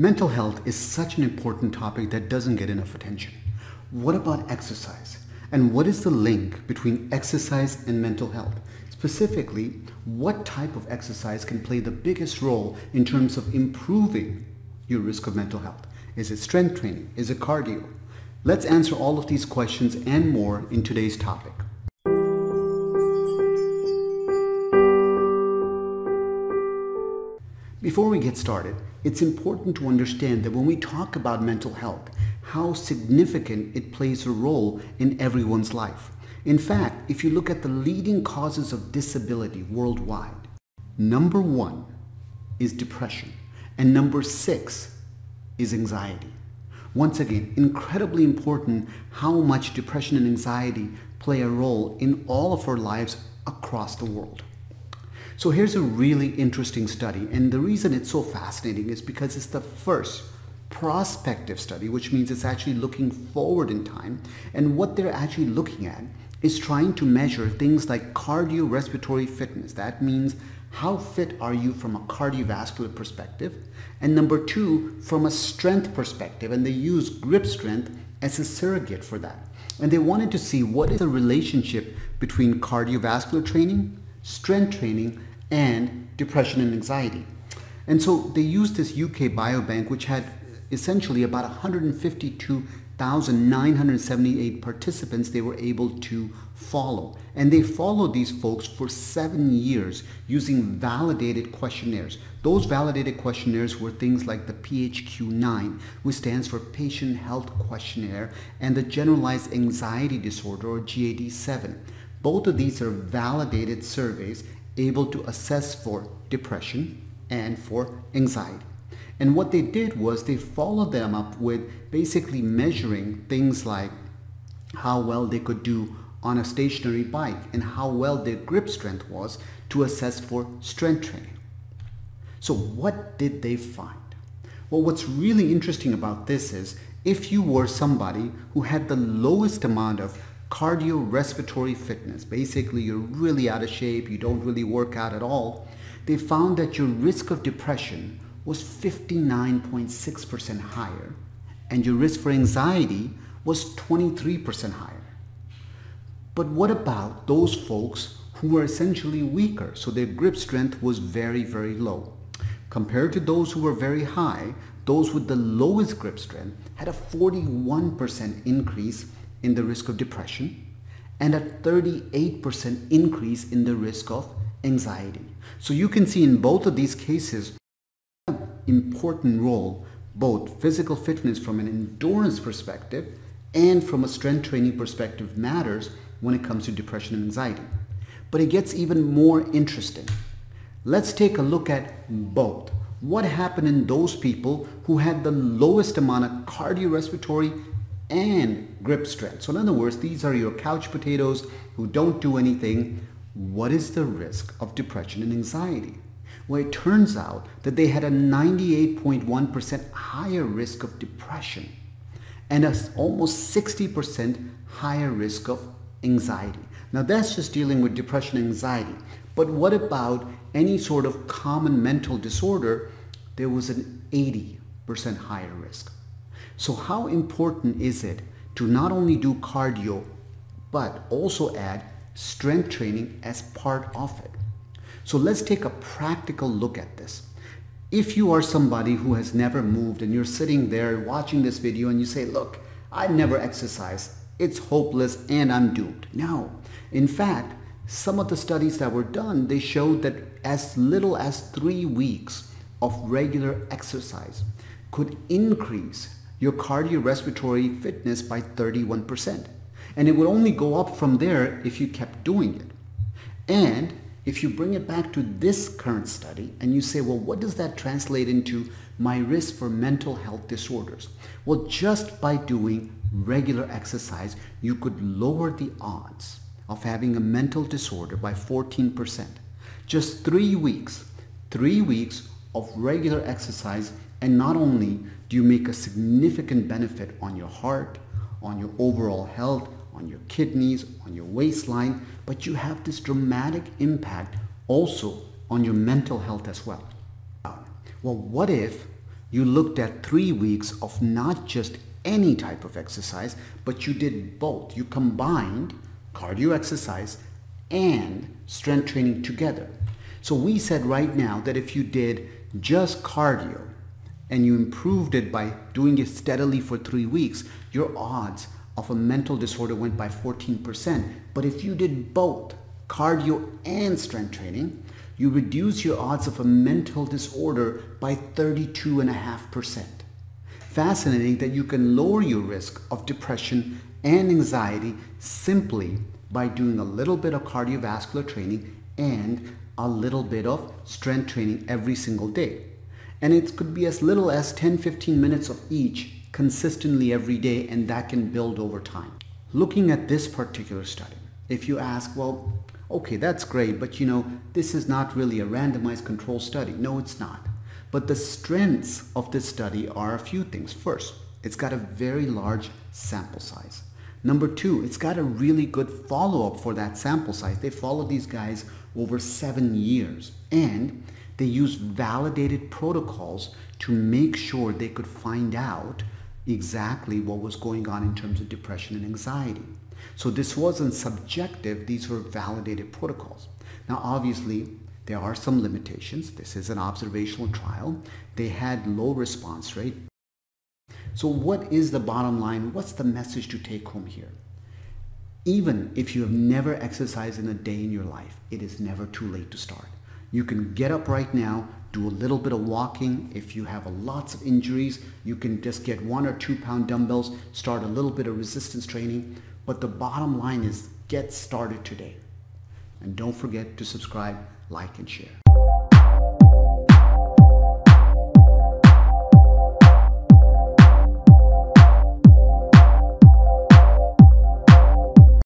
Mental health is such an important topic that doesn't get enough attention. What about exercise? And what is the link between exercise and mental health? Specifically, what type of exercise can play the biggest role in terms of improving your risk of mental health? Is it strength training? Is it cardio? Let's answer all of these questions and more in today's topic. Before we get started, it's important to understand that when we talk about mental health, how significant it plays a role in everyone's life. In fact, if you look at the leading causes of disability worldwide, number one is depression, and number six is anxiety. Once again, incredibly important how much depression and anxiety play a role in all of our lives across the world. So here's a really interesting study. And the reason it's so fascinating is because it's the first prospective study, which means it's actually looking forward in time. And what they're actually looking at is trying to measure things like cardiorespiratory fitness. That means how fit are you from a cardiovascular perspective? And number two, from a strength perspective. And they use grip strength as a surrogate for that. And they wanted to see what is the relationship between cardiovascular training, strength training, and depression and anxiety. And so they used this UK Biobank, which had essentially about 152,978 participants they were able to follow. And they followed these folks for seven years using validated questionnaires. Those validated questionnaires were things like the PHQ-9, which stands for Patient Health Questionnaire, and the Generalized Anxiety Disorder, or GAD-7. Both of these are validated surveys able to assess for depression and for anxiety. And what they did was they followed them up with basically measuring things like how well they could do on a stationary bike and how well their grip strength was to assess for strength training. So what did they find? Well, what's really interesting about this is if you were somebody who had the lowest amount of cardiorespiratory fitness. Basically, you're really out of shape, you don't really work out at all. They found that your risk of depression was 59.6% higher, and your risk for anxiety was 23% higher. But what about those folks who were essentially weaker, so their grip strength was very, very low? Compared to those who were very high, those with the lowest grip strength had a 41% increase in the risk of depression and a 38% increase in the risk of anxiety. So you can see in both of these cases, an important role, both physical fitness from an endurance perspective and from a strength training perspective matters when it comes to depression and anxiety. But it gets even more interesting. Let's take a look at both. What happened in those people who had the lowest amount of cardiorespiratory and grip strength. So in other words, these are your couch potatoes who don't do anything. What is the risk of depression and anxiety? Well, it turns out that they had a 98.1% higher risk of depression and a almost 60% higher risk of anxiety. Now that's just dealing with depression and anxiety. But what about any sort of common mental disorder? There was an 80% higher risk. So how important is it to not only do cardio, but also add strength training as part of it? So let's take a practical look at this. If you are somebody who has never moved and you're sitting there watching this video and you say, look, I've never exercised, it's hopeless and I'm doomed. No. In fact, some of the studies that were done, they showed that as little as three weeks of regular exercise could increase your cardiorespiratory fitness by 31%. And it would only go up from there if you kept doing it. And if you bring it back to this current study and you say, well, what does that translate into my risk for mental health disorders? Well, just by doing regular exercise, you could lower the odds of having a mental disorder by 14%. Just three weeks, three weeks of regular exercise and not only do you make a significant benefit on your heart, on your overall health, on your kidneys, on your waistline, but you have this dramatic impact also on your mental health as well. Well, what if You looked at three weeks of not just any type of exercise, but you did both. You combined cardio exercise and strength training together. So we said right now that if you did just cardio and you improved it by doing it steadily for three weeks, your odds of a mental disorder went by 14%. But if you did both cardio and strength training, you reduce your odds of a mental disorder by 32.5%. Fascinating that you can lower your risk of depression and anxiety simply by doing a little bit of cardiovascular training and a little bit of strength training every single day. And it could be as little as 10-15 minutes of each consistently every day and that can build over time. Looking at this particular study, if you ask, well, okay, that's great, but you know, this is not really a randomized control study. No, it's not. But the strengths of this study are a few things. First, it's got a very large sample size. Number two, it's got a really good follow-up for that sample size. They followed these guys over seven years and they used validated protocols to make sure they could find out exactly what was going on in terms of depression and anxiety. So this wasn't subjective, these were validated protocols. Now obviously there are some limitations. This is an observational trial. They had low response rate. So what is the bottom line? What's the message to take home here? Even if you have never exercised in a day in your life, it is never too late to start. You can get up right now, do a little bit of walking. If you have lots of injuries, you can just get one or two pound dumbbells, start a little bit of resistance training. But the bottom line is get started today. And don't forget to subscribe, like, and share.